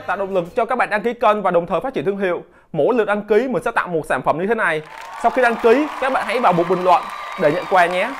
Tạo động lực cho các bạn đăng ký kênh và đồng thời phát triển thương hiệu. Mỗi lượt đăng ký mình sẽ tặng một sản phẩm như thế này. Sau khi đăng ký, các bạn hãy vào một bình luận để nhận quà nhé.